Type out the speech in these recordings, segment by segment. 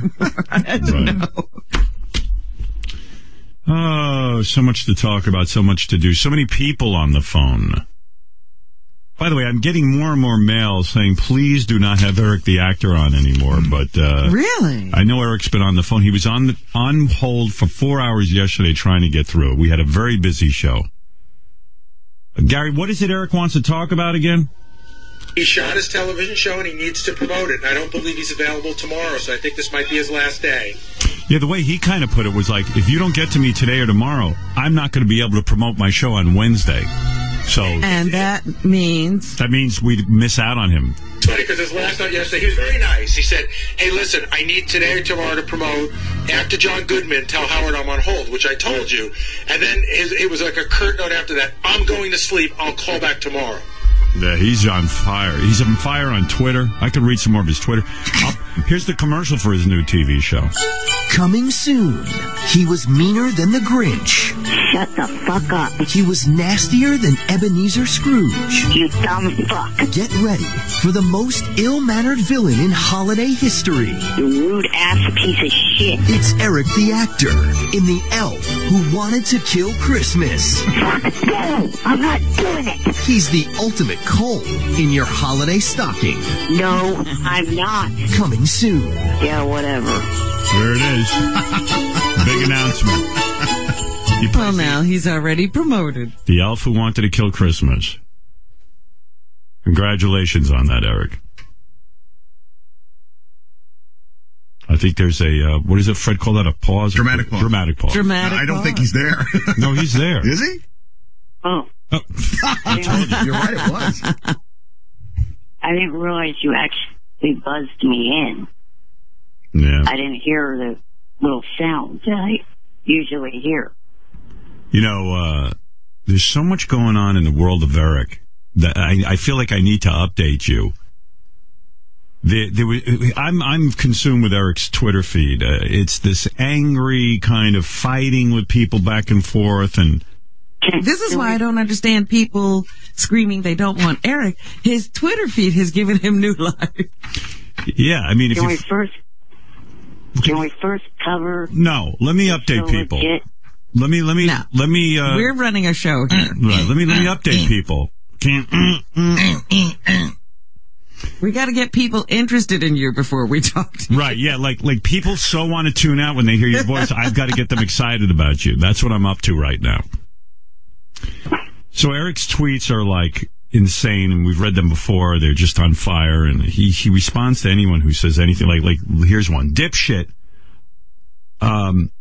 Right. Oh, so much to talk about, so much to do, so many people on the phone. By the way, I'm getting more and more mail saying, please do not have Eric the actor on anymore. But uh, Really? I know Eric's been on the phone. He was on on hold for four hours yesterday trying to get through. We had a very busy show. Uh, Gary, what is it Eric wants to talk about again? He shot his television show and he needs to promote it. And I don't believe he's available tomorrow, so I think this might be his last day. Yeah, the way he kind of put it was like, if you don't get to me today or tomorrow, I'm not going to be able to promote my show on Wednesday. So And that means that means we'd miss out on him. It's funny because his last night yesterday, he was very nice. He said, "Hey, listen, I need today or tomorrow to promote. After John Goodman, tell Howard I'm on hold," which I told you. And then it was like a curt note after that. I'm going to sleep. I'll call back tomorrow. Yeah, he's on fire. He's on fire on Twitter. I could read some more of his Twitter. I'll, here's the commercial for his new TV show. Coming soon, he was meaner than the Grinch. Shut the fuck up, He was nastier than Ebenezer Scrooge. you dumb fuck. Get ready for the most ill-mannered villain in holiday history. You rude ass piece of shit. It's Eric the actor in The Elf who wanted to kill Christmas. No, I'm not doing it. He's the ultimate coal in your holiday stocking. No, I'm not. Coming soon. Yeah, whatever. There it is. Big announcement. Well now he's already promoted. the, the elf who wanted to kill Christmas. Congratulations on that, Eric. I think there's a uh, what is it? Fred called that a pause. Dramatic pause. Dramatic pause. Dramatic. I don't think he's there. no, he's there. Is he? Oh, Oh, I told you. You're right, it was. I didn't realize you actually buzzed me in. yeah. I didn't hear the little sounds that I usually hear. You know, uh, there's so much going on in the world of Eric that I, I feel like I need to update you. There, there was, I'm I'm consumed with Eric's Twitter feed. Uh, it's this angry kind of fighting with people back and forth, and This is why I don't understand people screaming they don't want Eric. His Twitter feed has given him new life. yeah, I mean, if Can you we first? Can we first cover? no, let me update so people. legit? Let me let me No. let me uh, We're running a show here. right, let me let me update people. We got to get people interested in you before we talk to you. Right, yeah, like like people so want to tune out when they hear your voice. I've got to get them excited about you. That's what I'm up to right now. So Eric's tweets are like insane, and we've read them before. They're just on fire, and he he responds to anyone who says anything. Like like here's one dipshit. Um,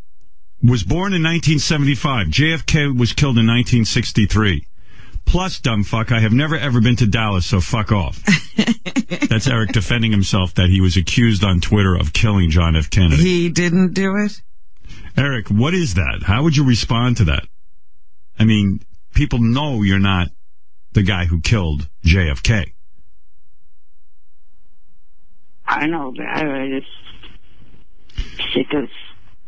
was born in 1975. JFK was killed in 1963. Plus, dumb fuck, I have never ever been to Dallas, so fuck off. That's Eric defending himself that he was accused on Twitter of killing John F. Kennedy. He didn't do it. Eric, what is that? How would you respond to that? I mean, people know you're not the guy who killed JFK. I know that. I just sick of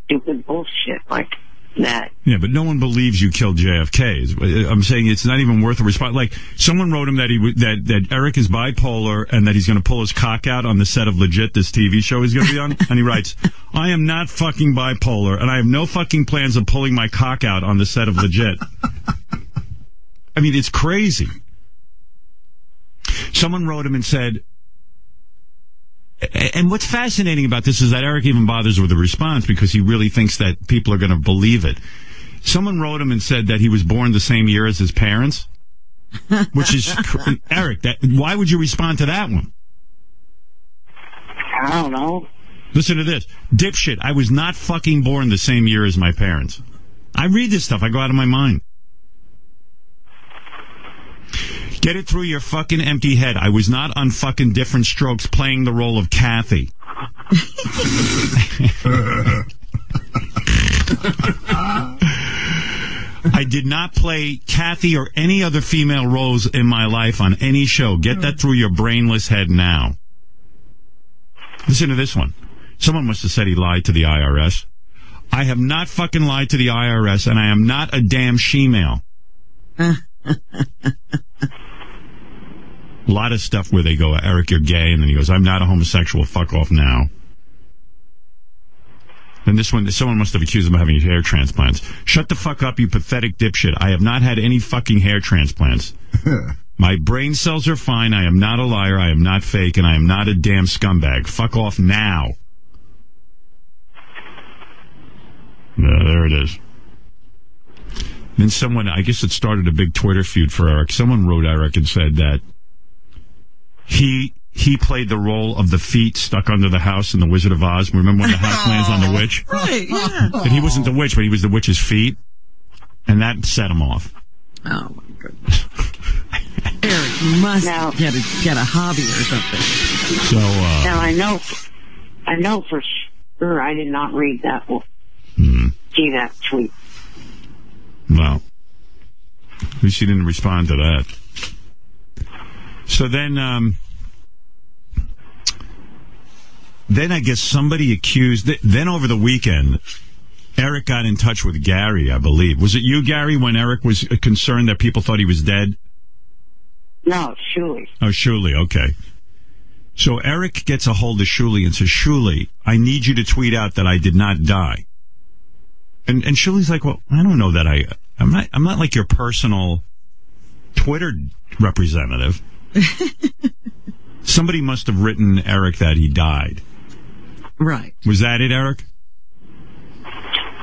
stupid bullshit like that. Yeah, but no one believes you killed JFK. I'm saying it's not even worth a response. Like someone wrote him that he w- that that Eric is bipolar and that he's going to pull his cock out on the set of Legit, this TV show he's going to be on. and he writes, "I am not fucking bipolar, and I have no fucking plans of pulling my cock out on the set of Legit." I mean, it's crazy. Someone wrote him and said, and what's fascinating about this is that Eric even bothers with a response because he really thinks that people are going to believe it. Someone wrote him and said that he was born the same year as his parents, which is Eric. That why would you respond to that one? I don't know. Listen to this, dipshit. I was not fucking born the same year as my parents. I read this stuff. I go out of my mind. Get it through your fucking empty head. I was not on fucking Diff'rent Strokes playing the role of Kathy. I did not play Kathy or any other female roles in my life on any show. Get that through your brainless head now. Listen to this one. Someone must have said he lied to the IRS. I have not fucking lied to the IRS, and I am not a damn she-male. A lot of stuff where they go, Eric, you're gay, and then he goes, I'm not a homosexual. Fuck off now. And this one, someone must have accused him of having hair transplants. Shut the fuck up, you pathetic dipshit. I have not had any fucking hair transplants. My brain cells are fine. I am not a liar. I am not fake, and I am not a damn scumbag. Fuck off now. Yeah, there it is. Then someone, I guess it started a big Twitter feud for Eric. Someone wrote Eric and said that he he played the role of the feet stuck under the house in the Wizard of Oz. Remember when the house lands on the witch? Right, yeah. That he wasn't the witch, but he was the witch's feet, and that set him off. Oh my goodness. Eric, you must Now- get a get a hobby or something. So uh, Now I know, I know for sure I did not read that. Well, hmm, see that tweet. Well, at least he didn't respond to that. So then, um, then I guess somebody accused. th- Then over the weekend, Eric got in touch with Gary. I believe was it you, Gary, when Eric was uh, concerned that people thought he was dead. No, surely. Oh, Shuli, okay. So Eric gets a hold of Shuli and says, Shuli, I need you to tweet out that I did not die. And and Shuli's like, Well, I don't know that I I'm not I'm not like your personal Twitter representative. Somebody must have written Eric that he died. Right. Was that it, Eric?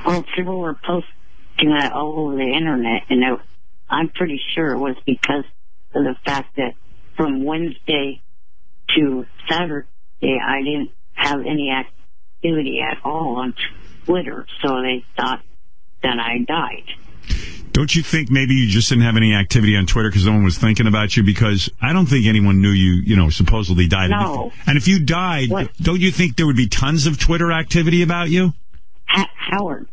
Well, people were posting that all over the internet, and it, I'm pretty sure it was because of the fact that from Wednesday to Saturday, I didn't have any activity at all on Twitter, so they thought that I died. Don't you think maybe you just didn't have any activity on Twitter because no one was thinking about you? Because I don't think anyone knew you, you know, supposedly died. And No. if, and if you died, What? don't you think there would be tons of Twitter activity about you? Ha- Howard,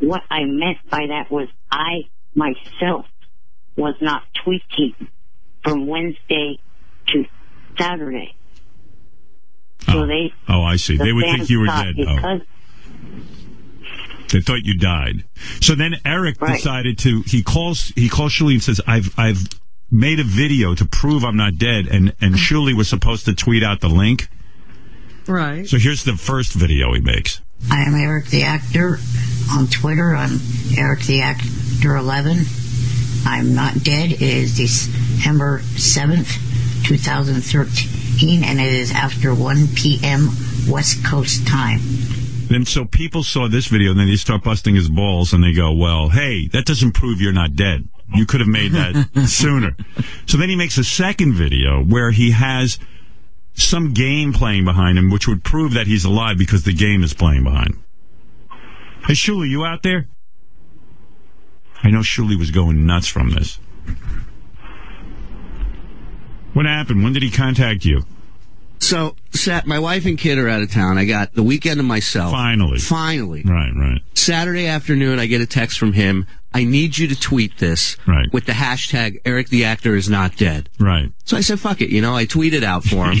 what I meant by that was I myself was not tweeting from Wednesday to Saturday. So Oh. they Oh, I see. the They would think you were dead. Oh, Because they thought you died. So then Eric Right. decided to. He calls. He calls Shuli and says, "I've I've made a video to prove I'm not dead." And and mm-hmm. Shuli was supposed to tweet out the link. Right. So here's the first video he makes. I am Eric the Actor on Twitter. I'm Eric the Actor 11. I'm not dead. It is December 7th, 2013, and it is after 1 p.m. West Coast time. Then so people saw this video and then they start busting his balls and they go, "Well, hey, that doesn't prove you're not dead. You could have made that sooner." So then he makes a second video where he has some game playing behind him, which would prove that he's alive because the game is playing behind. him. Hey, Shuli, you out there? I know Shuli was going nuts from this. What happened? When did he contact you? So, Sat, my wife and kid are out of town. I got the weekend to myself. Finally. Finally. Right, right. Saturday afternoon, I get a text from him. I need you to tweet this Right. with the hashtag Eric the actor is not dead. Right. So I said, fuck it. You know, I tweeted out for him.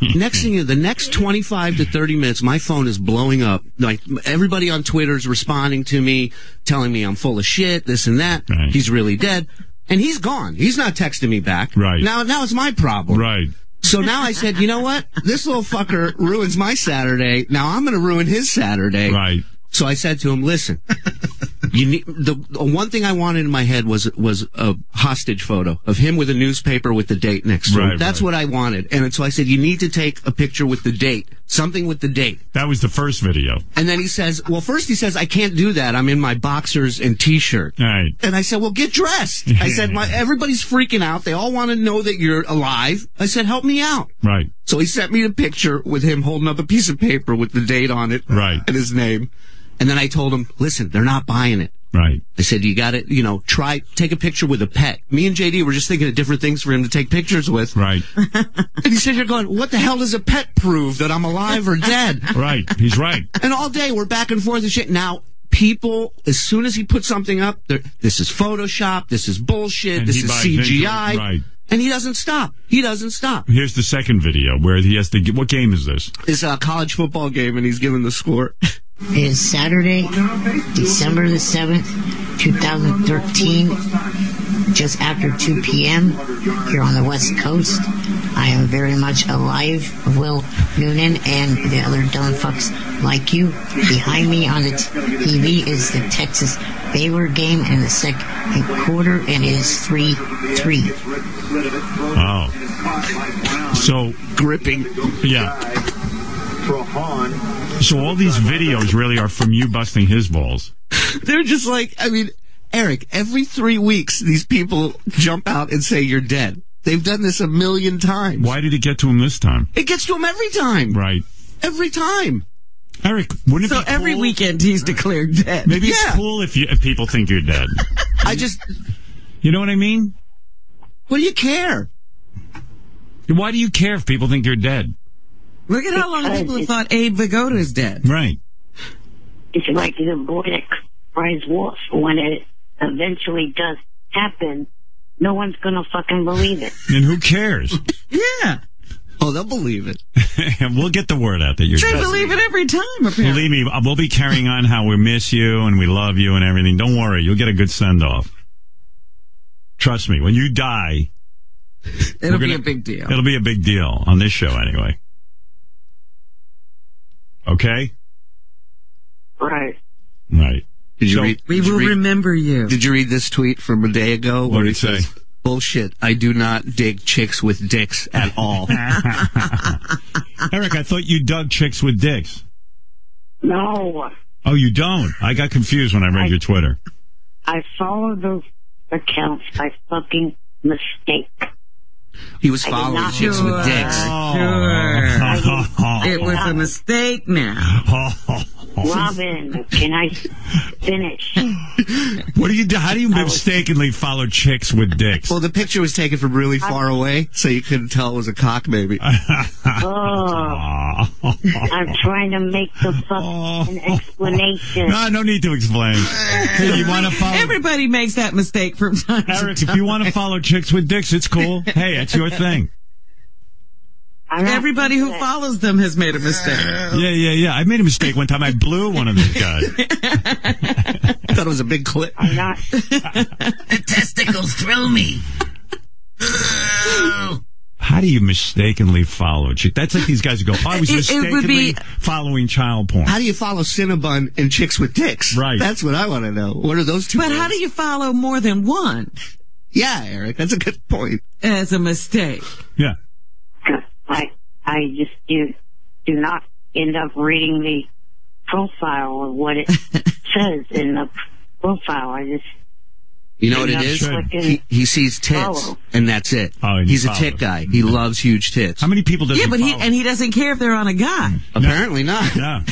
next thing you know, the next 25 to 30 minutes, my phone is blowing up. Like everybody on Twitter is responding to me, telling me I'm full of shit, this and that. Right. He's really dead. And he's gone. He's not texting me back. Right. Now, now it's my problem. Right. So now I said, you know what? This little fucker ruins my Saturday. Now I'm going to ruin his Saturday. Right. So I said to him, listen, you need, the, the one thing I wanted in my head was, was a hostage photo of him with a newspaper with the date next to Right, it. That's right. what I wanted. And so I said, you need to take a picture with the date, something with the date. That was the first video. And then he says, well, first he says, I can't do that. I'm in my boxers and t-shirt. Right. And I said, well, get dressed. I said, my, everybody's freaking out. They all want to know that you're alive. I said, help me out. Right. So he sent me a picture with him holding up a piece of paper with the date on it. Right. And his name. And then I told him, listen, they're not buying it. Right. I said, you got to, you know, try, take a picture with a pet. Me and JD were just thinking of different things for him to take pictures with. Right. And he said, you're going, what the hell does a pet prove that I'm alive or dead? Right. He's right. and all day we're back and forth and shit. Now, people, as soon as he puts something up, this is Photoshop, this is bullshit, And this is buys into it, CGI. right. And he doesn't stop. He doesn't stop. Here's the second video where he has to. get- What game is this? It's a college football game and he's giving the score. It is Saturday, December the 7th, 2013, just after 2 p.m. here on the West Coast. I am very much alive. Will Noonan and the other dumb fucks like you. Behind me on the TV is the Texas Baylor game in the second quarter, and it is 3 3. Oh. So Gripping. yeah. So all these videos really are from you busting his balls. They're just like, I mean, Eric, every three weeks, these people jump out and say you're dead. They've done this a million times. Why did it get to him this time? It gets to him every time. Right. Every time. Eric, wouldn't it So be every weekend he's declared dead. Maybe it's cool if you if people think you're dead. I just, You know what I mean? what do you care? Why do you care if people think you're dead? Look at how long people have thought Abe Vigoda is dead. Right. It's like the boy that cries wolf. When it eventually does happen, no one's gonna fucking believe it. And who cares? Yeah. Oh, they'll believe it. we'll get the word out that you're. They believe it every time. Apparently. Believe me, uh, we'll be carrying on how we miss you and we love you and everything. Don't worry, you'll get a good send off. Trust me, when you die, It'll we're be a big deal. it'll be a big deal on this show anyway. Okay? Right. Right. Did you So- read? We did you will read- remember you. Did you read this tweet from a day ago? What where did it say? says, Bullshit. I do not dig chicks with dicks at all. Eric, I thought you dug chicks with dicks. No, Oh, you don't? I got confused when I read I- your Twitter. I follow those accounts by fucking mistake. He was following chicks do with it. dicks. Sure. It was a mistake now. Robin, can I finish? what do you do? How do you mistakenly follow chicks with dicks? Well, the picture was taken from really far uh, away, so you couldn't tell it was a cock, maybe. Oh, I'm trying to make the fuck an oh. explanation. no, no need to explain. Hey, you want to follow? Everybody makes that mistake from time Eric, to if you want to follow chicks with dicks, it's cool. Hey, it's your thing. Everybody who follows them has made a mistake. Yeah, yeah, yeah. I made a mistake one time. I blew one of these guys. thought it was a big clip. I'm not. The testicles through me. How do you mistakenly follow a chick? That's like these guys who go, oh, I was It- it would mistakenly be- following child porn. How do you follow Cinnabon and chicks with dicks? Right. That's what I want to know. What are those two? But how do you follow more than one Yeah, Eric, that's a good point. as a mistake? yeah. I I just do do not end up reading the profile of what it says in the profile. I just You know what it Yeah, is? sure. He, he sees tits, Follow. and that's it. Oh, and he He's a follows. tit guy. He loves huge tits. How many people does Yeah, he but he follow? and he doesn't care if they're on a guy. Apparently not. yeah.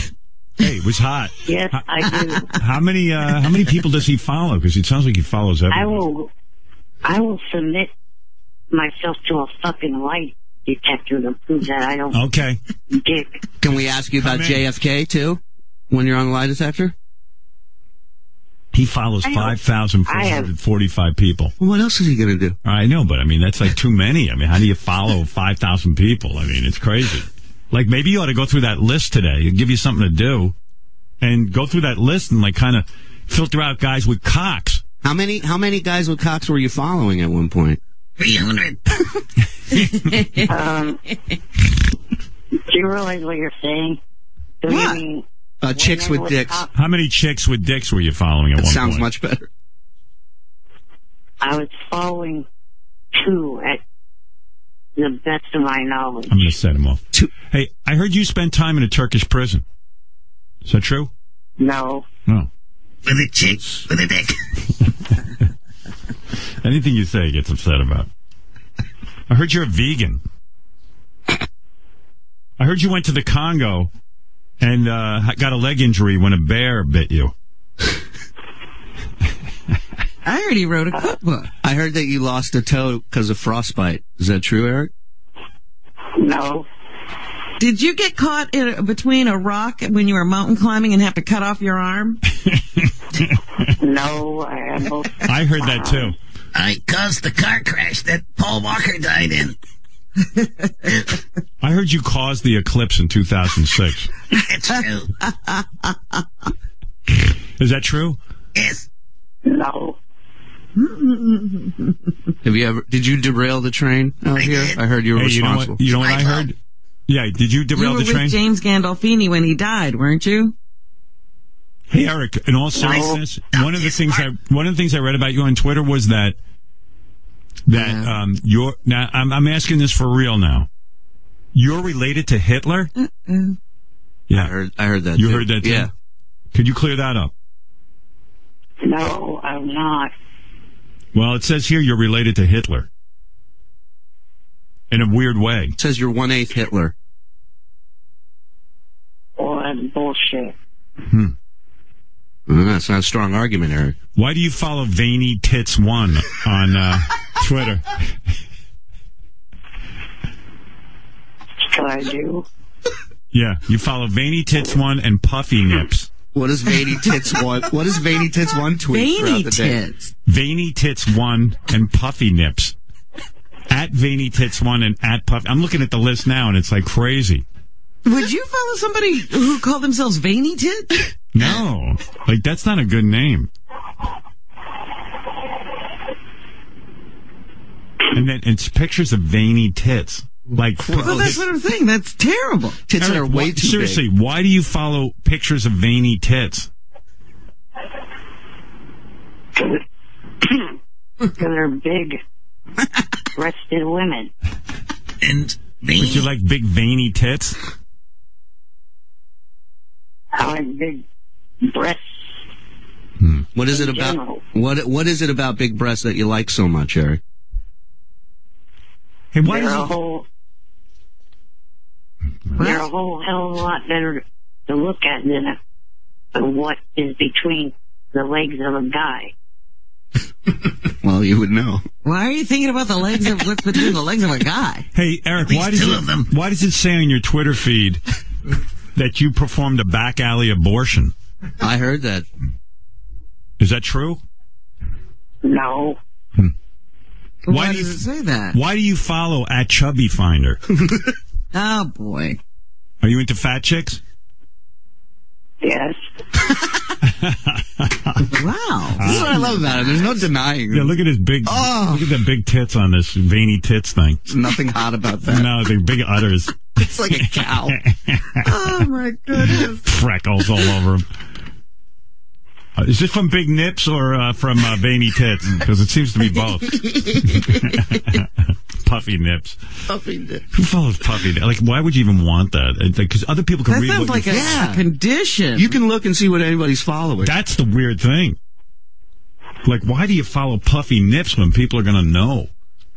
Hey, it was hot. yes, I do. How many uh, how many people does he follow? Because it sounds like he follows I will I will submit myself to a fucking lie detector to prove that I don't Okay. dick. Can we ask you about Come in. JFK too? When you're on the lie detector? He follows I five thousand four hundred forty-five people. Well, what else is he going to do? I know, but I mean that's like too many. I mean, how do you follow five thousand people? I mean, it's crazy. Like maybe you ought to go through that list today. It'd give you something to do, and go through that list and like kind of filter out guys with cocks. How many how many guys with cocks were you following at one point? 300. Um, do you realize what you're saying? So you What? mean Uh, chicks women with dicks. cock- How many chicks with dicks were you following at That one sounds point? much better. I was following two at the best of my knowledge. I'm going to set him off. Two- Hey, I heard you spent time in a Turkish prison. Is that true? No. No. With a chick. With a dick. Anything you say gets upset about. I heard you're a vegan. I heard you went to the Congo and uh, got a leg injury when a bear bit you. I already wrote a cookbook. I heard that you lost a toe because of frostbite. Is that true, Eric? No. Did you get caught in, between a rock when you were mountain climbing and have to cut off your arm? No. I am both. I heard that too. I caused the car crash that Paul Walker died in. I heard you caused the eclipse in 2006. It's true. Is that true? Yes. No. Have you ever? Did you derail the train out I here? did. I heard you were Hey, you know responsible. what? You know what I My heard? Yeah, did you You derail were the with train? James Gandolfini when he died, weren't you? Hey, Eric, in all seriousness, one of the things I one of the things I read about you on Twitter was that that um you're now I'm I'm asking this for real now. You're related to Hitler? Uh-uh. Yeah. I heard, I heard that. You too. heard that too? Yeah. Could you clear that up? No, I'm not. Well, it says here you're related to Hitler. In a weird way. It says you're one eighth Hitler. Well, that's bullshit. Mm, that's not a strong argument, Eric. Why do you follow Veiny Tits One on uh, Twitter? Can I do? Yeah, you follow Veiny Tits One and Puffy Nips. What does Veiny Tits one? What does Veiny Tits one tweet Veiny throughout the day? tits. Veiny Tits One and Puffy Nips. At Veiny Tits One and at Puffy. I'm looking at the list now, and it's like crazy. Would you follow somebody who called themselves Veiny Tits? No, like that's not a good name. And then it's pictures of veiny tits. Like, Well, that's what I'm saying. That's terrible. Tits that are way why- too seriously, big. why do you follow pictures of veiny tits? Because they're big, breasted women. And would you like big veiny tits? I big breasts. Hmm. What is it about? general. What What is it about big breasts that you like so much, Eric? Hey, why They're a does it, whole. Hmm. They're a whole hell of a lot better to look at than, a, than what is between the legs of a guy. Well, you would know. Why are you thinking about the legs of what's between the legs of a guy? hey Eric, why does two it, of them. why does it say on your Twitter feed that you performed a back alley abortion? I heard that. Is that true? No. Hmm. Why Why do you- say that? Why do you follow at Chubby Finder? Oh boy. Are you into fat chicks? Yes. Wow. Ah. This is what I love about it. There's no denying. Yeah, look at his big, Oh. look at the big tits on this veiny tits thing. There's nothing hot about that. No, the big udders, It's like a cow. Oh my goodness. freckles all over him. Uh, is this from Big Nips or uh, from uh, Veiny Tits? Because it seems to be both. Puffy Nips. Puffy nips. Who follows Puffy? nips? Like, why would you even want that? Because other people can That read sounds what like you a, Yeah. a condition. You can look and see what anybody's following. That's the weird thing. Like, why do you follow Puffy Nips when people are going to know?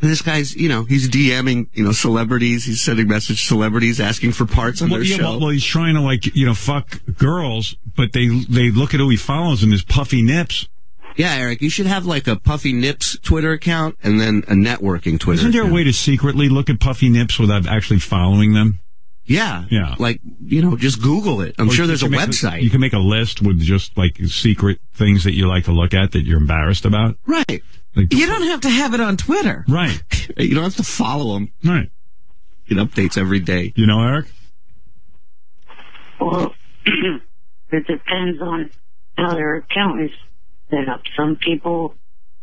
This guy's, you know, he's DMing, you know, celebrities. He's sending message to celebrities asking for parts on Well, their yeah, show. well, well, he's trying to like you know fuck girls, but they they look at who he follows and his puffy nips. yeah, Eric, you should have like a Puffy Nips Twitter account and then a networking Twitter. Isn't there a way to secretly look at puffy nips without actually following them? Yeah, Yeah. Like you know, just Google it. I'm Or sure there's a website. you can make a list with just like secret things that you like to look at that you're embarrassed about. right. Like, You don't have to have it on Twitter. right, You don't have to follow him. right. Get updates every day. You know, Eric. Well, it depends on how their account is set up. Some people,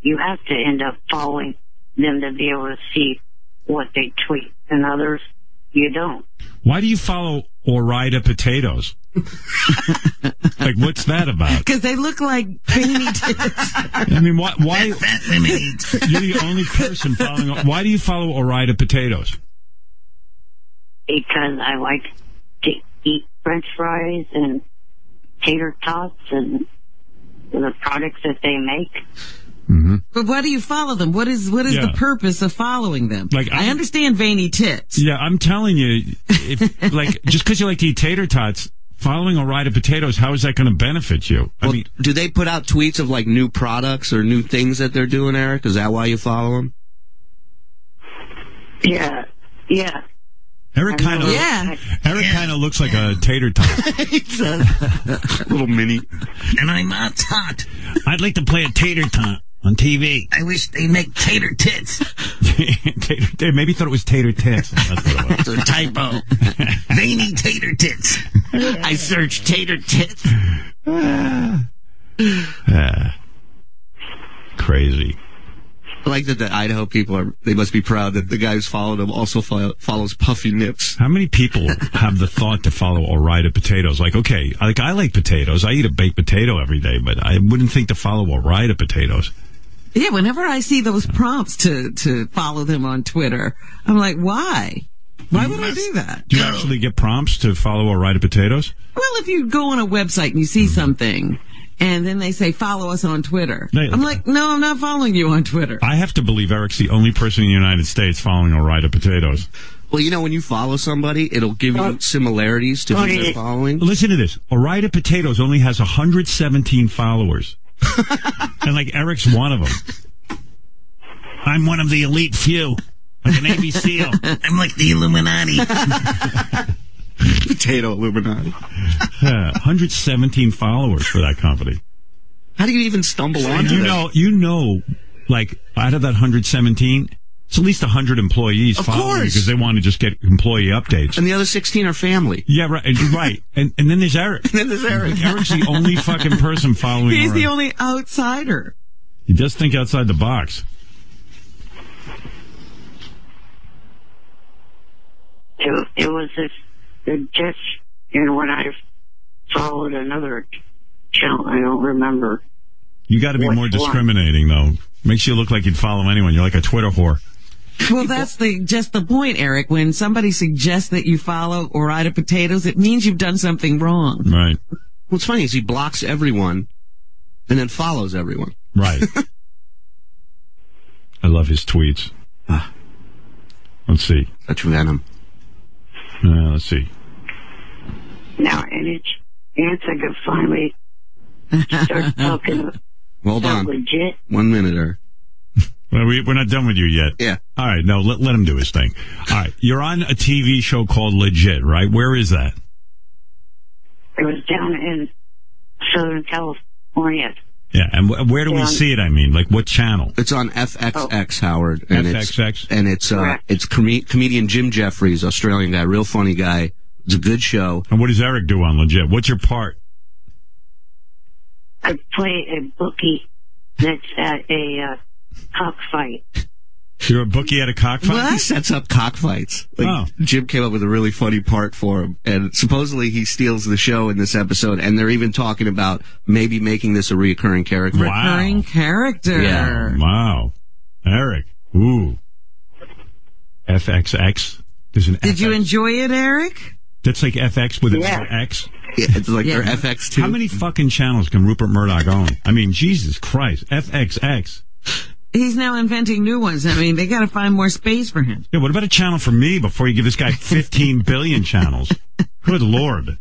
you have to end up following them to be able to see what they tweet, and others, you don't. Why do you follow Ore-Ida potatoes? like, what's that about? Because they look like veiny tits. I mean, why? Why? fat women eat. You're the only person following. Why do you follow Ore-Ida potatoes? Because I like to eat french fries and tater tots and the products that they make. Mm-hmm. But why do you follow them? What is what is Yeah. the purpose of following them? Like, I I'm- understand veiny tits. Yeah, I'm telling you, if like just because you like to eat tater tots, following Ore-Ida potatoes, how is that going to benefit you? I Well, mean, do they put out tweets of like new products or new things that they're doing, Eric? Is that why you follow them? Yeah, yeah. Eric kind of Yeah. Eric kind of looks like a tater tot. Little mini. And I'm not hot. I'd like to play a tater tot on TV. I wish they make tater tits. tater, they maybe thought it was tater tits. That's what it was. It's a typo. Veiny tater tits. I searched tater tits. Ah, crazy. I like that the Idaho people are, they must be proud that the guy who's followed him also follow, follows Puffy Nips. How many people have the thought to follow Ore-Ida potatoes? Like, okay, like I like potatoes. I eat a baked potato every day, but I wouldn't think to follow Ore-Ida potatoes. Yeah, whenever I see those prompts to, to follow them on Twitter, I'm like, why? Why would I do that? Do you actually get prompts to follow Ore-Ida potatoes? Well, if you go on a website and you see mm-hmm. something and then they say follow us on Twitter, Yeah. I'm like, no, I'm not following you on Twitter. I have to believe Eric's the only person in the United States following Ore-Ida potatoes. Well, you know, when you follow somebody, it'll give you similarities to who they're following. Listen to this. Ore-Ida Potatoes only has 117 followers. and like Eric's one of them. I'm one of the elite few. Like an Navy SEAL. I'm like the Illuminati. Potato Illuminati. Yeah, 117 followers for that company. How do you even stumble on? onto you that? know, you know, like out of that 117, it's at least 100 employees Of following course. because they want to just get employee updates. And the other 16 are family. yeah, right. and- Right. And, and then there's Eric. and then there's Eric. Eric's the only fucking person following He's the only outsider. He does think outside the box. It, it was this, it just, you know, when I followed another channel, I don't remember. You got to be Which more one? discriminating, though. Makes you look like you'd follow anyone. You're like a Twitter whore. Well, that's the just the point, Eric. When somebody suggests that you follow or Ore-Ida Potatoes, it means you've done something wrong. Right. What's funny is he blocks everyone and then follows everyone. Right. I love his tweets. Ah. Let's see. Such venom. Uh, let's see. Now, and it's, Ants, I could finally start talking Hold on. legit. One minute, Eric. Well, we, we're not done with you yet. Yeah. All right. No, let, let him do his thing. All right. You're on a TV show called Legit, right? Where is that? It was down in Southern California. Yeah. And wh- where do we see it? I mean, like what channel? It's on FXX, Howard. And FXX? It's, and it's, uh, Correct. it's com- comedian Jim Jefferies, Australian guy, real funny guy. It's a good show. And what does Eric do on Legit? What's your part? I play a bookie that's at a uh, cockfight. You're a bookie at a cockfight? What? He sets up cockfights. Like, Oh. Jim came up with a really funny part for him, and supposedly he steals the show in this episode. And they're even talking about maybe making this a reoccurring character. Wow. Recurring character. Yeah. Wow. Eric. Ooh. FXX. There's an Did you enjoy it, Eric? That's like FX with an Yeah. X. Yeah, it's like Yeah. their FX too. How many fucking channels can Rupert Murdoch own? I mean, Jesus Christ. FXX. He's now inventing new ones. I mean, they got to find more space for him. Yeah, what about a channel for me before you give this guy 15 billion channels? Good Lord.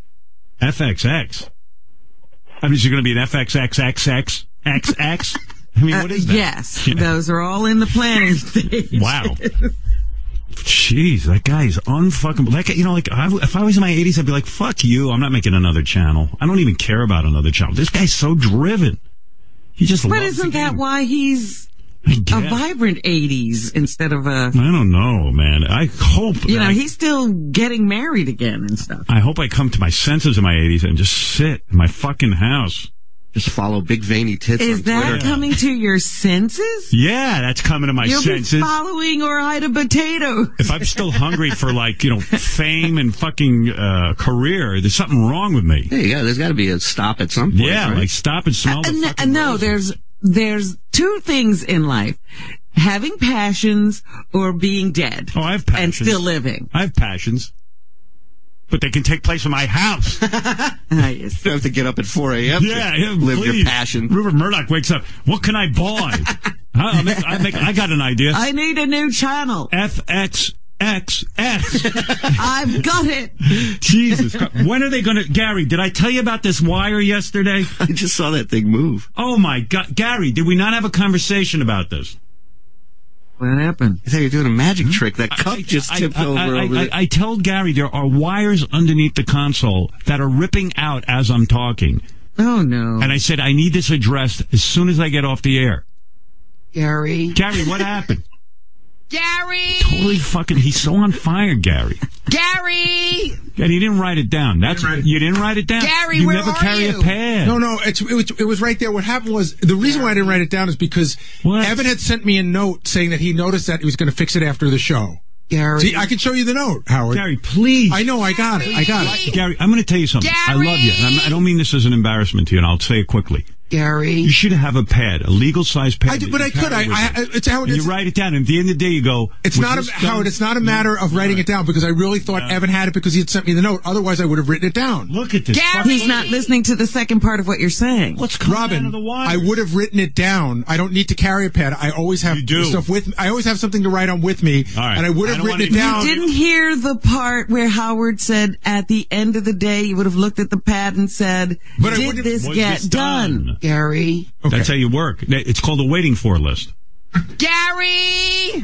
FXX. I mean, is it going to be an FXXXX? XX? I mean, what is that? Yes, Yeah. those are all in the planning stage. Wow. Jeez, that guy is unfucking. Like you know, like I, if I was in my eighties, I'd be like, "Fuck you! I'm not making another channel. I don't even care about another channel." This guy's so driven. He just. But isn't that why he's a vibrant 80s instead of a, I don't know, man. I hope. you know, I, he's still getting married again and stuff. I hope I come to my senses in my eighties and just sit in my fucking house. Just follow big veiny tits Is on that Twitter. coming to your senses? Yeah, that's coming to my You'll senses. be following Ore-Ida Potatoes. if I'm still hungry for like you know fame and fucking uh, career, there's something wrong with me. Hey, yeah, there's got to be a stop at some point. Yeah, right? like stop and smell the Uh, fucking n- no, roses. there's there's two things in life: having passions or being dead Oh, I have passions. and still living. I have passions, but they can take place in my house. Ah, yes. You have to get up at 4 a.m. yeah, to yeah, live please. your passion. Rupert Murdoch wakes up. What can I buy? I, make, I, make, I got an idea. I need a new channel. FXXX. I've got it. Jesus Christ. When are they going to... Gary, did I tell you about this wire yesterday? I just saw that thing move. Oh, my God. Gary, did we not have a conversation about this? What happened? I thought you were doing a magic hmm? trick. That cup I- just I- tipped I, over. I, over I, the- I told Gary there are wires underneath the console that are ripping out as I'm talking. Oh no, And I said, I need this addressed as soon as I get off the air. Gary. Gary, what happened? Gary! Totally fucking. He's so on fire, Gary. Gary! And he didn't write it down. That's write it- you didn't write it down. Gary, you where never are carry you? a pad. No, no, it's, it, was, it was right there. What happened was the reason why I didn't write it down is because What? Evan had sent me a note saying that he noticed that he was going to fix it after the show. Gary. See, I can show you the note, Howard. Gary, please. I know, I got it, I got it. Gary, I'm going to tell you something. Gary! I love you, and I'm, I don't mean this as an embarrassment to you, and I'll say it quickly. Gary. You should have a pad, a legal size pad. I that did, but I could. I, carry I, you. it's Howard. and you write it down, and at the end of the day, you go. it's not a. Howard. It's not a matter of writing it down because I really thought Evan had it because he had sent me the note. Otherwise, I would have written it down. Look at this. Gary! He's not listening to the second part of what you're saying. What's coming out Robin, of the wire? I would have written it down. I don't need to carry a pad. I always have stuff with. Me. I always have something to write on with me, All right. and I would have don't written it down. You didn't hear the part where Howard said at the end of the day you would have looked at the pad and said, But "Did wouldn't- this get this done?" Gary. Okay. That's how you work. It's called a waiting for list. Gary!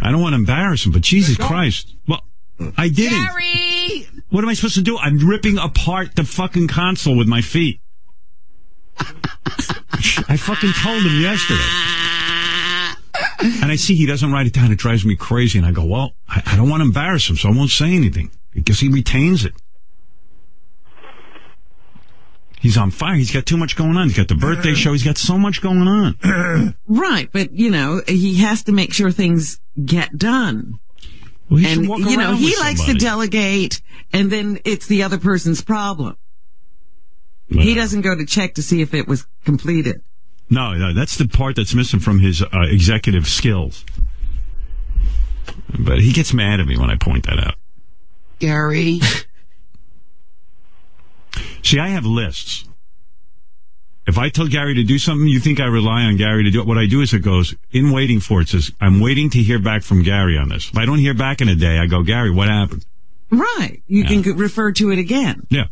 I don't want to embarrass him, but Jesus Christ. Well, I didn't. Gary! What am I supposed to do? I'm ripping apart the fucking console with my feet. I fucking told him yesterday. And I see he doesn't write it down. It drives me crazy. And I go, well, I, I don't want to embarrass him, so I won't say anything. I guess he retains it. He's on fire. He's got too much going on. He's got the birthday show. He's got so much going on. Right, but you know he has to make sure things get done. Well, he and should walk you know around he with likes to delegate and then it's the other person's problem he doesn't go to check to see if it was completed No, no, that's the part that's missing from his uh, executive skills. But he gets mad at me when I point that out. Gary. See, I have lists. If I tell Gary to do something, you think I rely on Gary to do it. What I do is it goes in waiting for it says, I'm waiting to hear back from Gary on this. If I don't hear back in a day, I go, Gary, what happened? right you Yeah. can refer to it again Yeah.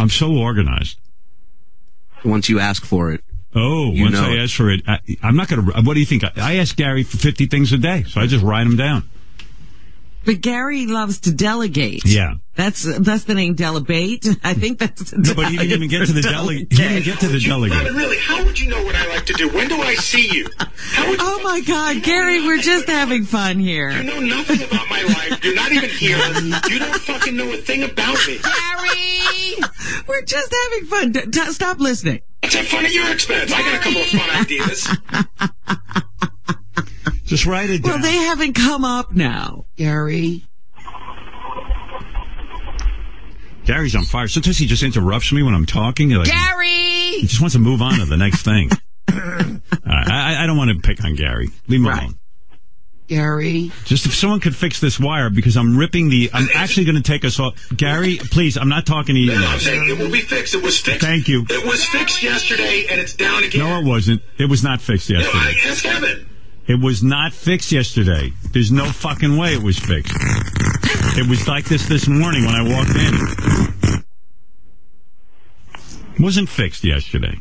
I'm so organized. Once you ask for it. Oh, once I it. ask for it, I, I'm not going to, what do you think? I, I ask Gary for 50 things a day, so I just write them down. But gary loves to delegate Yeah. that's that's the name delegate i think that's the No, but he didn't even get to the delegate. He didn't get to the delegate. really, how would you know what I like to do? When do I see you? How would you oh my god gary we're just having fun here. You know nothing about my life. You're not even here. You don't fucking know a thing about me. Gary! we're just having fun D- t- stop listening Let's have fun at your expense. I got a couple of fun ideas. Just write it down. well they haven't come up now Gary. Gary's on fire. Sometimes he just interrupts me when I'm talking. Like, Gary! He just wants to move on to the next thing. All right, I, I don't want to pick on Gary. Leave him Right. alone. Gary. Just if someone could fix this wire, because I'm ripping the. I'm actually going to take us off. Gary, please, I'm not talking to you. No, now. I'm saying it will be fixed. It was fixed. Thank you. It was fixed yesterday, and it's down again. No, it wasn't. It was not fixed No, I yesterday. ask Evan. It was not fixed yesterday. There's no fucking way it was fixed. It was like this this morning when I walked in. It wasn't fixed yesterday.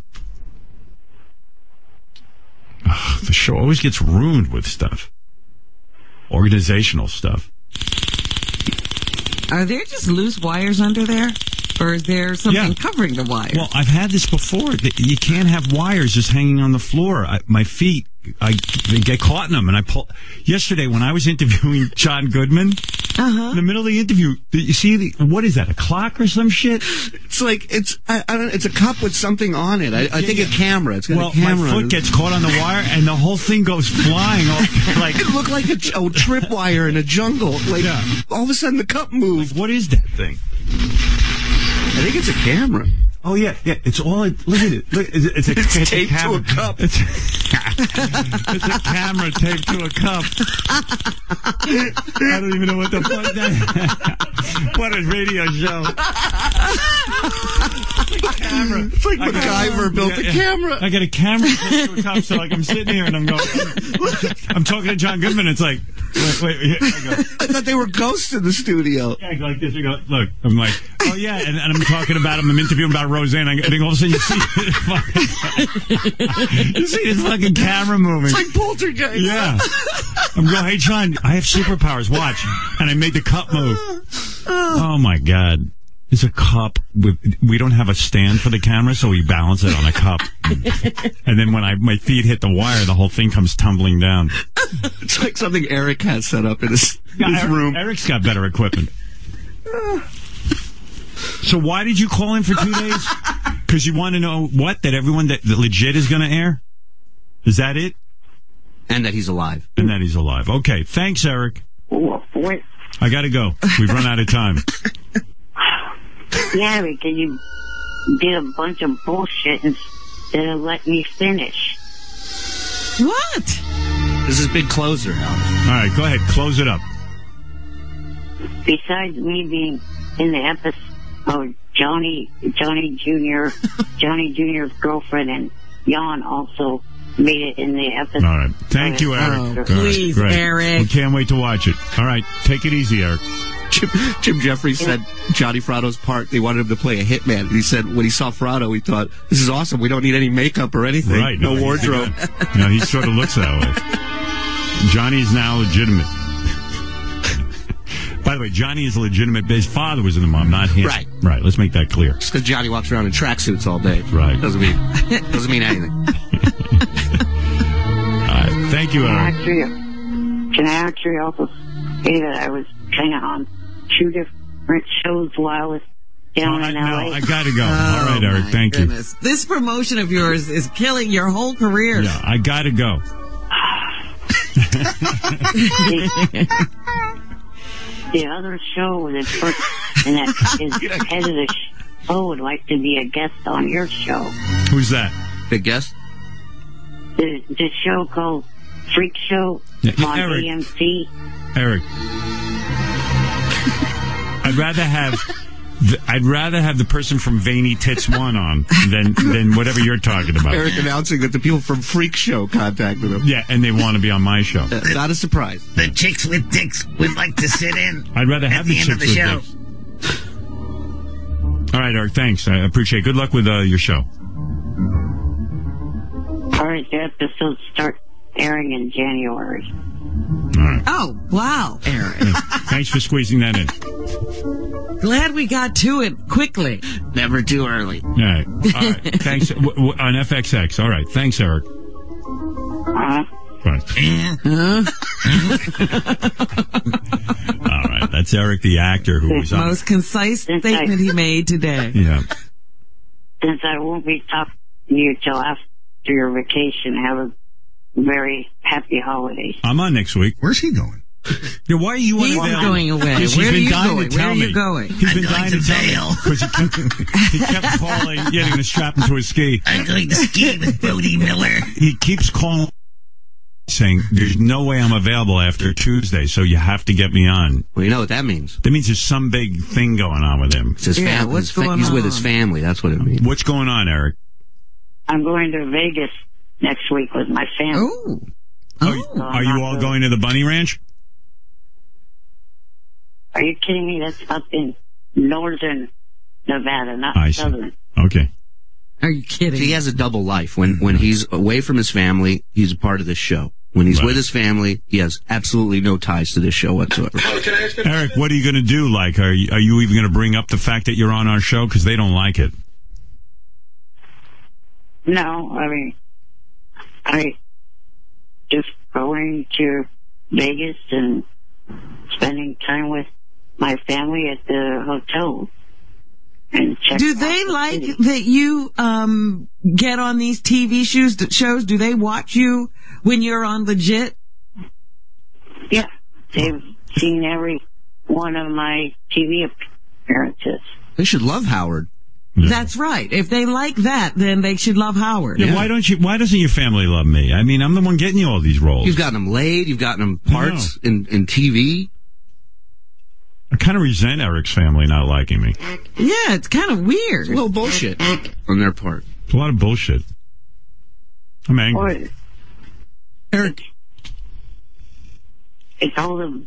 Ugh, the show always gets ruined with stuff. Organizational stuff. Are there just loose wires under there? Or is there something Yeah. covering the wire? Well, I've had this before. You can't have wires just hanging on the floor. I, my feet, I they get caught in them, and I pull. Yesterday, when I was interviewing John Goodman, uh-huh. in the middle of the interview, did you see the what is that? A clock or some shit? It's like, it's, I, I don't, it's a cup with something on it. I, I think a camera. It's got Well, a camera my foot gets caught on the wire, and the whole thing goes flying. Off, like, It looked like a, a tripwire in a jungle. Like, Yeah. all of a sudden the cup moves. what is that thing? I think it's a camera. Oh yeah, yeah. It's all. Look at it. Look, it's, it's a, It's a taped to a cup. It's, it's a camera taped to a cup. I don't even know what the fuck that. what a radio show. camera. It's like I got- built Yeah, a camera. I got a camera taped to a cup, so like I'm sitting here and I'm going. I'm talking to John Goodman. It's like, wait, wait. Here, I go. I thought they were ghosts in the studio. Yeah, like this. I go, look, I'm like, oh yeah, and, and I'm talking about him. I'm interviewing about Roseanne. I think all of a sudden you see, you see this fucking camera moving. It's like poltergeist. Yeah. I'm going, hey John, I have superpowers. Watch, and I made the cup move. Oh my god. It's a cup with, we don't have a stand for the camera, so we balance it on a cup. and then when I, my feet hit the wire, the whole thing comes tumbling down. It's like something Eric has set up in his, Yeah, his Eric- room. Eric's got better equipment. So why did you call in for two days? Because you want to know what that everyone that, that legit is going to air. Is that it? And that he's alive. And that he's alive. Okay. Thanks, Eric. Wh- What? I got to go. We've run out of time. Yeah, because you did a bunch of bullshit instead of letting me finish. What? This is big closer, Howard. All right. Go ahead. Close it up. Besides me being in the episode, Oh, Johnny, Johnny Jr., Johnny Jr.'s girlfriend and Jan also made it in the episode. All right. Thank you, oh, Eric. Oh, please, great. Eric. We can't wait to watch it. All right. Take it easy, Eric. Jim, Jim Jefferies said Johnny Fratto's part, they wanted him to play a hitman. And he said when he saw Fratto, he thought, this is awesome. We don't need any makeup or anything. Right. No, he's- wardrobe. No, he sort of looks that way. Johnny's now legitimate. By the way, Johnny is legitimate. His father was in the mom, not him. Right. Right. Let's make that clear. Just because Johnny walks around in tracksuits all day. Right. Doesn't mean, doesn't mean anything. All right. Thank you, Can I Eric. actually, can I actually also say that I was kind of on two different shows while I was down I, in no, I got to go. Oh, all right, Eric. Oh, my Thank goodness. This promotion of yours is killing your whole career. you. Yeah, I got to go. the other show, the person that is head of the show would like to be a guest on your show. Who's that? The guest? The, the show called Freak Show Yeah, on Eric. AMC. Eric. I'd rather have. Th- I'd rather have the person from Veiny Tits One on than than whatever you're talking about. Eric announcing that the people from Freak Show contacted him. Yeah, and they want to be on my show. Uh, Not a surprise. The chicks with dicks would like to sit in. I'd rather have At the, the end of chicks the with show. dicks. All right, Eric. Thanks. I appreciate. it. Good luck with uh, your show. All right, the episodes start airing in January. All right. Oh, wow, Eric. Thanks for squeezing that in. Glad we got to it quickly. Never too early. All right. All right. Thanks w- w- on FXX. All right. Thanks, Eric. Uh, Right. All right. That's Eric, the actor who was on. Most concise statement he made today. Yeah. since I won't be talking to you till after your vacation, have a very happy holidays. I'm on next week. Where's he going? Yeah, why are you He's unavailable? going away. Because Where he's are you dying going? to Where tell are you going? He's I'm been going dying to to tell Vail. me because he kept, he kept calling, getting to strap into his ski. I'm going to ski with Bode Miller. He keeps calling, saying, "There's no way I'm available after Tuesday, so you have to get me on." Well, you know what that means. That means there's some big thing going on with him. It's his Yeah, family. what's His fa- going he's with his family. That's what it means. What's going on, Eric? I'm going to Vegas next week with my family. Oh. Are, are you all going to the Bunny Ranch? Are you kidding me? That's up in northern Nevada, not I see. southern. Okay. Are you kidding? He has a double life. When when he's away from his family, he's a part of this show. When he's Right. with his family, he has absolutely no ties to this show whatsoever. Can I ask a Eric, what are you going to do? Like, are you, are you even going to bring up the fact that you're on our show? Because they don't like it. No, I mean, I just going to Vegas and spending time with my family at the hotel. And check Do they the like city. that you um get on these TV shows? Shows? Do they watch you when you're on legit? Yeah, they've seen every one of my TV appearances. They should love Howard. That's right. If they like that, then they should love Howard. Yeah, Why don't you? Why doesn't your family love me? I mean, I'm the one getting you all these roles. You've gotten them laid. You've gotten them parts in, in TV. I kind of resent Eric's family not liking me. Yeah, it's kind of weird. It's a little bullshit on their part. It's a lot of bullshit. I'm angry. Or Eric, it's all the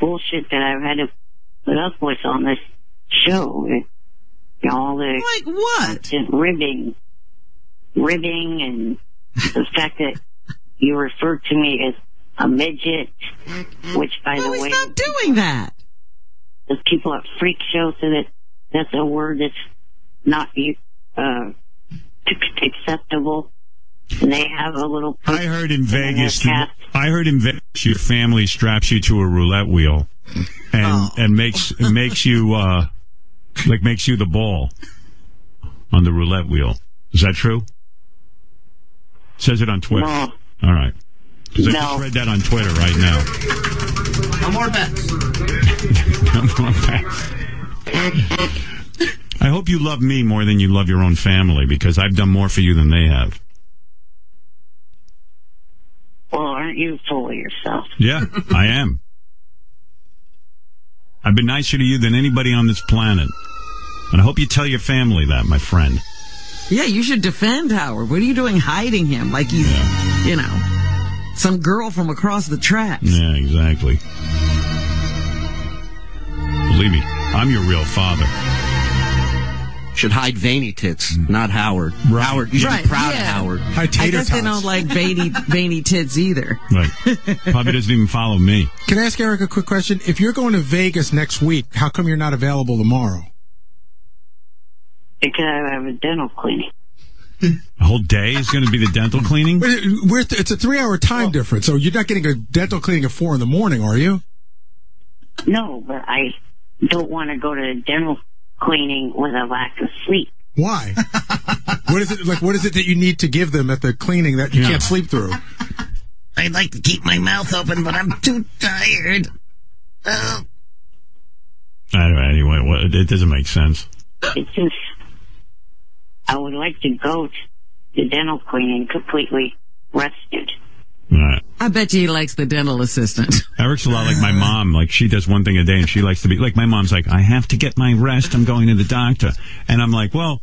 bullshit that I've had to put up with on this show. It, all the like what? just ribbing, ribbing, and the fact that you refer to me as a midget, which, by No, the he's not doing that. The people at Freak Show said that that's a word that's not uh, acceptable. And they have a little. I heard in in Vegas. I heard in Vegas, your family straps you to a roulette wheel, and Oh. and makes makes you uh like makes you the ball on the roulette wheel. Is that true? says it on Twitter. No. All right. 'Cause I No. just read that on Twitter right now. No more bets. I hope you love me more than you love your own family because I've done more for you than they have. Well, aren't you full of yourself? Yeah, I am. I've been nicer to you than anybody on this planet. And I hope you tell your family that, my friend. Yeah, you should defend Howard. What are you doing hiding him like he's, you know, some girl from across the tracks? Yeah, exactly. Believe me, I'm your real father. Should hide veiny tits, not Howard. Howard, you should Right, be proud yeah. of Howard. Hi, I tater guess they tots. don't like veiny, veiny tits either. Right. Probably doesn't even follow me. Can I ask Eric a quick question? If you're going to Vegas next week, how come you're not available tomorrow? Because I have a dental clinic. A whole day is going to be the dental cleaning? But We're, it's a three-hour time difference, so you're not getting a dental cleaning at four in the morning, are you? No, but I don't want to go to the dental cleaning with a lack of sleep. Why? what is it like? What is it that you need to give them at the cleaning that you Yeah. can't sleep through? I'd like to keep my mouth open, but I'm too tired. Oh, Anyway, anyway what, it doesn't make sense. It's just, I would like to go to the dental cleaning completely rested. All right. I bet you he likes the dental assistant. Eric's a lot like my mom. Like she does one thing a day and she likes to be like my mom's like, I have to get my rest. I'm going to the doctor. And I'm like, well,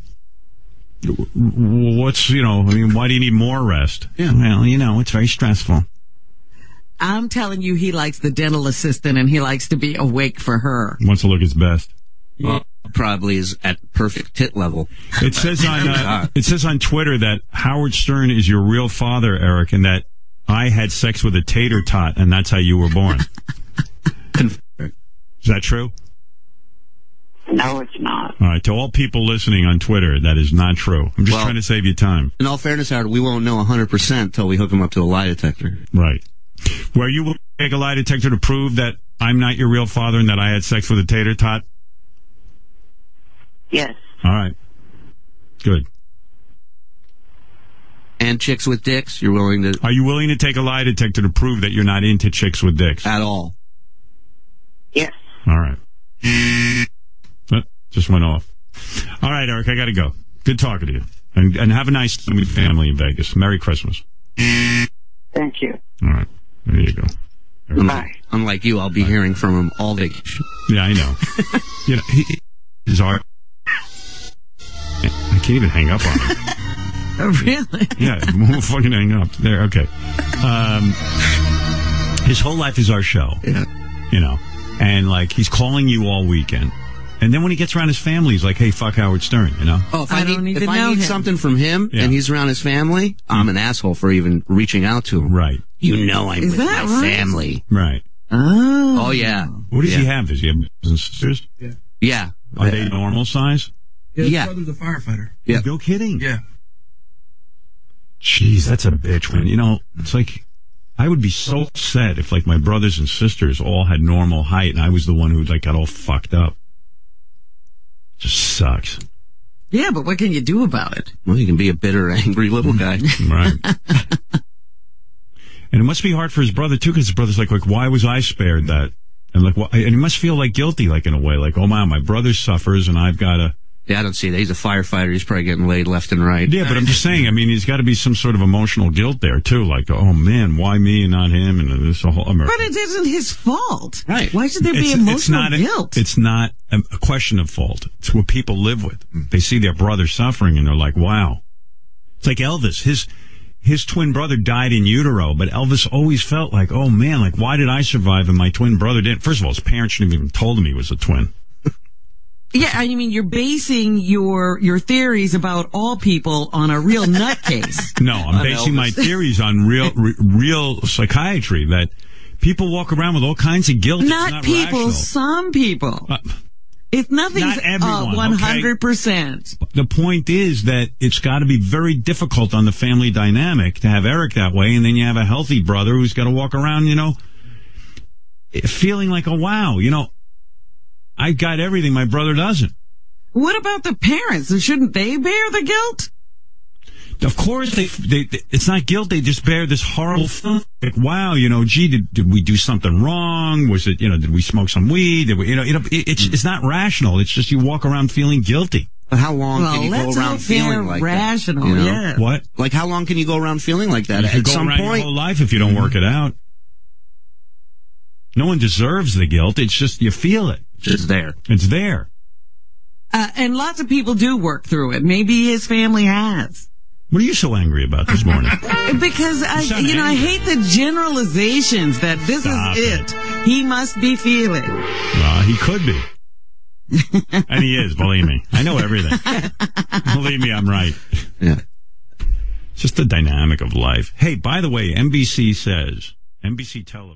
w- w- what's, you know, I mean, why do you need more rest? Yeah. Well, you know, it's very stressful. I'm telling you, he likes the dental assistant and he likes to be awake for her. Wants to look his best. Well, probably is at perfect tit level. It says on, uh, it says on Twitter that Howard Stern is your real father, Eric, and that I had sex with a tater tot and that's how you were born. Is that true? No, it's not. All right. To all people listening on Twitter, that is not true. I'm just Well- trying to save you time. In all fairness, Howard, we won't know 100% until we hook him up to a lie detector. Right. Where you will take a lie detector to prove that I'm not your real father and that I had sex with a tater tot? Yes. All right. Good. And chicks with dicks, you're willing to, Are you willing to take a lie detector to prove that you're not into chicks with dicks? at all. Yes. All right. That just went off. All right, Eric, I got to go. Good talking to you. And, and have a nice time with family in Vegas. Merry Christmas. Thank you. All right. There you go. Unlike, unlike you, I'll be hearing from him all vacation. Yeah, I know. you know, he is our. I can't even hang up on him. Oh, really? Yeah, we'll fucking hang up. There, okay. Um, his whole life is our show. Yeah. You know, and like he's calling you all weekend. And then when he gets around his family, he's like, "Hey, fuck Howard Stern," you know. Oh, if I I, don't need, even if I know need him. something from him Yeah. and he's around his family, I'm an asshole for even reaching out to him. Right, You know I'm Is with that my right? family. right. Oh. Oh, yeah. What does yeah. he have? Does he have brothers and sisters? Yeah. Are they normal size? Yeah. his brother's a firefighter. Yeah. No kidding. Yeah. Jeez, that's a bitch, man. You know, it's like I would be so upset if like my brothers and sisters all had normal height and I was the one who like got all fucked up. Just sucks. Yeah, but what can you do about it? Well, you can be a bitter, angry little guy. Right. and it must be hard for his brother too, because his brother's like, like, why was I spared that? And like, why, and he must feel like guilty, like in a way, like, oh my, my brother suffers and I've got to. Yeah, I don't see that. He's a firefighter. He's probably getting laid left and right. Yeah, but I'm just saying. I mean, he's got to be some sort of emotional guilt there too. Like, oh man, why me and not him? And this whole. I mean, But it isn't his fault. Right. Why should there be emotional it's not a- guilt? it's not a, a question of fault. It's what people live with. Hmm. They see their brother suffering and they're like, wow. It's like Elvis. His his twin brother died in utero, but Elvis always felt like, oh man, like why did I survive and my twin brother didn't? First of all, his parents shouldn't have even told him he was a twin. Yeah, I mean, you're basing your your theories about all people on a real nutcase. No, I'm basing my theories on real re, real psychiatry that people walk around with all kinds of guilt. Not, not people, rational. some people. Uh, If nothing's Not everyone, one hundred percent, The point is that it's got to be very difficult on the family dynamic to have Eric that way, and then you have a healthy brother who's got to walk around, you know, feeling like a wow, you know, I got everything my brother doesn't. what about the parents? And shouldn't they bear the guilt? Of course, they, they, they- it's not guilt. They just bear this horrible feeling. Like, wow, you know, gee, did, did we do something wrong? Was it, you know, did we smoke some weed? Did we, you know, you it, it's, it's not rational. It's just you walk around feeling guilty. But how long Well, can you go around feeling like rational, that? you know? yeah. What? Like how long can you go around feeling like that? You At go some around your whole life if you don't work it out. No one deserves the guilt. It's just, you feel it. just there. It's there. Uh, and lots of people do work through it. Maybe his family has. What are you so angry about this morning? Because I, sound you know, I hate the generalizations that this Stop is it. He must be feeling. well, he could be. and he is, believe me. I know everything. believe me, I'm right. Yeah. It's just the dynamic of life. Hey, by the way, NBC says, NBC television.